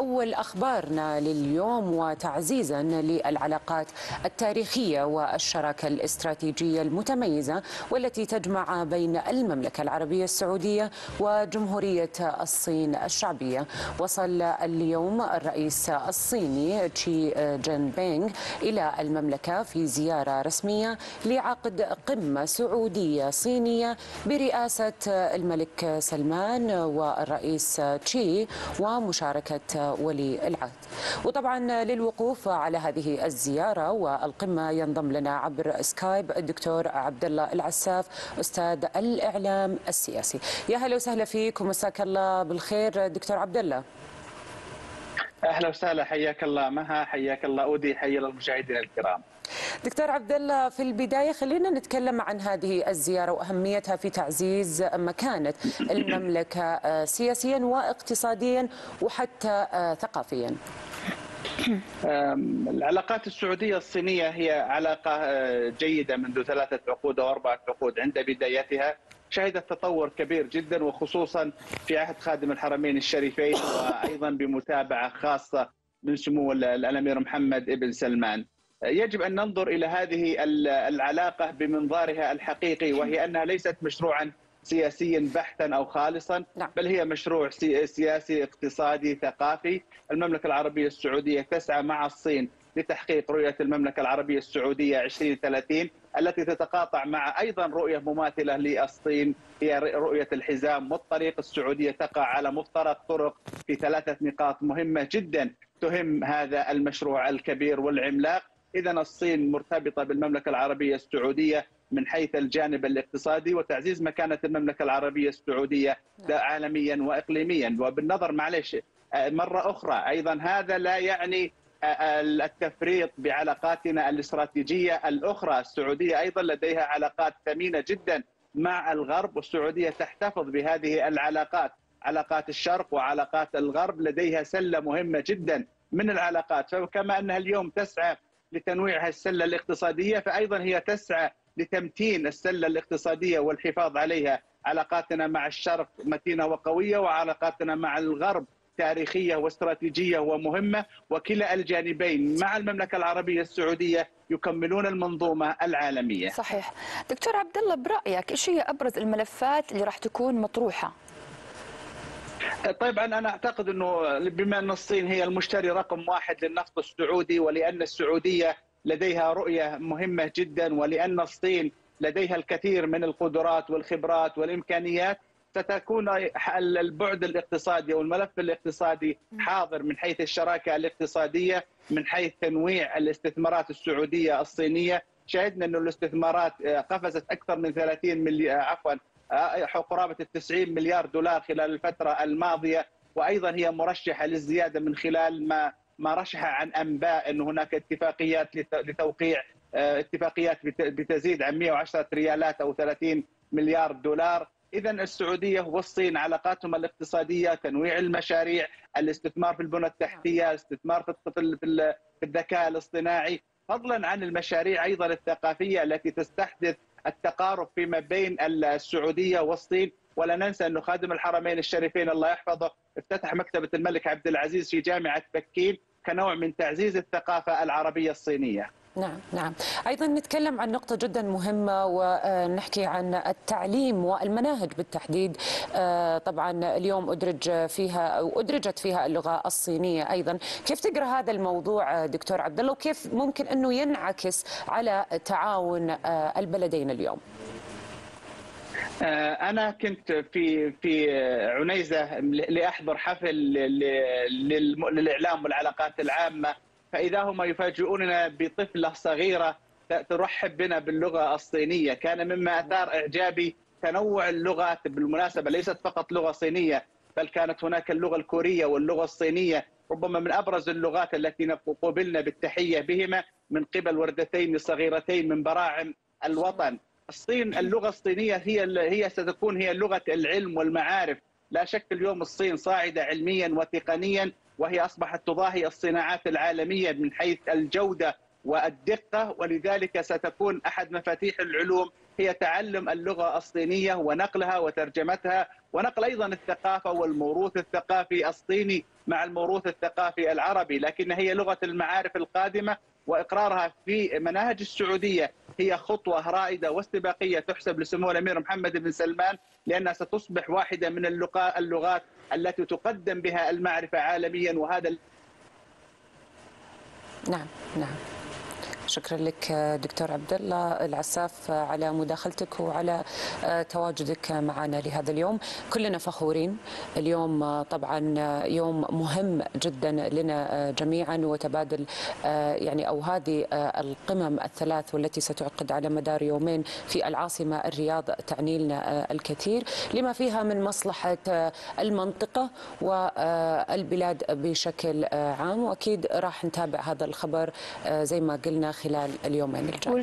أول أخبارنا لليوم وتعزيزا للعلاقات التاريخية والشراكة الاستراتيجية المتميزة والتي تجمع بين المملكة العربية السعودية وجمهورية الصين الشعبية. وصل اليوم الرئيس الصيني تشي جين بينغ إلى المملكة في زيارة رسمية لعقد قمة سعودية صينية برئاسة الملك سلمان والرئيس تشي ومشاركة ولي العهد وطبعا للوقوف على هذه الزيارة والقمة ينضم لنا عبر سكايب الدكتور عبد الله العساف أستاذ الإعلام السياسي. يا هلا وسهلا فيك ومساك الله بالخير دكتور عبد الله أهلا وسهلا حياك الله مها حياك الله أودي حيا المشاهدين الكرام. دكتور عبد الله في البداية خلينا نتكلم عن هذه الزيارة وأهميتها في تعزيز مكانة المملكة سياسيا واقتصاديا وحتى ثقافيا. العلاقات السعودية الصينية هي علاقة جيدة منذ ثلاثة عقود أو أربعة عقود عند بدايتها شهدت تطور كبير جدا وخصوصا في عهد خادم الحرمين الشريفين وأيضا بمتابعة خاصة من سمو الأمير محمد بن سلمان. يجب أن ننظر إلى هذه العلاقة بمنظارها الحقيقي وهي أنها ليست مشروعا سياسيا بحتا أو خالصا بل هي مشروع سياسي اقتصادي ثقافي. المملكة العربية السعودية تسعى مع الصين لتحقيق رؤية المملكة العربية السعودية 2030 التي تتقاطع مع أيضا رؤية مماثلة للصين هي رؤية الحزام. والطريق السعودية تقع على مفترق طرق في ثلاثة نقاط مهمة جدا تهم هذا المشروع الكبير والعملاق. إذا الصين مرتبطة بالمملكة العربية السعودية من حيث الجانب الاقتصادي وتعزيز مكانة المملكة العربية السعودية عالميا واقليميا. وبالنظر معلش مرة أخرى أيضا هذا لا يعني التفريط بعلاقاتنا الاستراتيجية الأخرى، السعودية أيضا لديها علاقات ثمينة جدا مع الغرب والسعودية تحتفظ بهذه العلاقات، علاقات الشرق وعلاقات الغرب لديها سلة مهمة جدا من العلاقات، فكما أنها اليوم تسعى لتنويع السله الاقتصادية فايضا هي تسعى لتمتين السلة الاقتصادية والحفاظ عليها، علاقاتنا مع الشرق متينة وقوية وعلاقاتنا مع الغرب تاريخية واستراتيجية ومهمة وكلا الجانبين مع المملكة العربية السعودية يكملون المنظومة العالمية. صحيح. دكتور عبد الله برأيك إيش هي أبرز الملفات اللي راح تكون مطروحة؟ طيب أنا أعتقد إنه بما أن الصين هي المشتري رقم واحد للنفط السعودي ولأن السعودية لديها رؤية مهمة جدا ولأن الصين لديها الكثير من القدرات والخبرات والإمكانيات ستكون البعد الاقتصادي أو الملف الاقتصادي حاضر من حيث الشراكة الاقتصادية من حيث تنويع الاستثمارات السعودية الصينية. شهدنا إنه الاستثمارات قفزت أكثر من 30 مليار عفوا قرابه ال 90 مليار دولار خلال الفترة الماضية. وأيضا هي مرشحة للزيادة من خلال ما ما رشح عن أنباء انه هناك اتفاقيات لتوقيع اتفاقيات بتزيد عن 110 ريالات أو 30 مليار دولار. اذا السعودية والصين علاقاتهم الاقتصادية تنويع المشاريع الاستثمار في البنى التحتية الاستثمار في الذكاء الاصطناعي. فضلا عن المشاريع أيضا الثقافية التي تستحدث التقارب فيما بين السعودية والصين ولا ننسى انه خادم الحرمين الشريفين الله يحفظه افتتح مكتبة الملك عبد العزيز في جامعة بكين كنوع من تعزيز الثقافة العربية الصينية. نعم نعم. أيضا نتكلم عن نقطة جدا مهمة ونحكي عن التعليم والمناهج بالتحديد. طبعا اليوم أدرج فيها أو أدرجت فيها اللغة الصينية أيضا. كيف تقرأ هذا الموضوع دكتور عبد الله وكيف ممكن أنه ينعكس على تعاون البلدين اليوم؟ أنا كنت في في عنيزة لأحضر حفل للإعلام والعلاقات العامة. فإذا هم يفاجئوننا بطفلة صغيرة ترحب بنا باللغة الصينية. كان مما أثار إعجابي تنوع اللغات بالمناسبة ليست فقط لغة صينية بل كانت هناك اللغة الكورية واللغة الصينية. ربما من أبرز اللغات التي قوبلنا بالتحية بهما من قبل وردتين صغيرتين من براعم الوطن. الصين اللغة الصينية هي هي ستكون هي لغة العلم والمعارف. لا شك اليوم الصين صاعدة علميا وتقنيا وهي أصبحت تضاهي الصناعات العالمية من حيث الجودة والدقة ولذلك ستكون أحد مفاتيح العلوم هي تعلم اللغة الصينية ونقلها وترجمتها ونقل أيضا الثقافة والموروث الثقافي الصيني مع الموروث الثقافي العربي، لكن هي لغة المعارف القادمة وإقرارها في مناهج السعودية. هي خطوة رائدة واستباقية تحسب لسمو الأمير محمد بن سلمان لأنها ستصبح واحدة من اللغات التي تقدم بها المعرفة عالميا وهذا نعم نعم. شكرا لك دكتور عبد الله العساف على مداخلتك وعلى تواجدك معنا لهذا اليوم. كلنا فخورين. اليوم طبعا يوم مهم جدا لنا جميعا وتبادل يعني أو هذه القمم الثلاث والتي ستعقد على مدار يومين في العاصمة الرياض تعني لنا الكثير. لما فيها من مصلحة المنطقة والبلاد بشكل عام. وأكيد راح نتابع هذا الخبر زي ما قلنا خلال اليومين الجاي.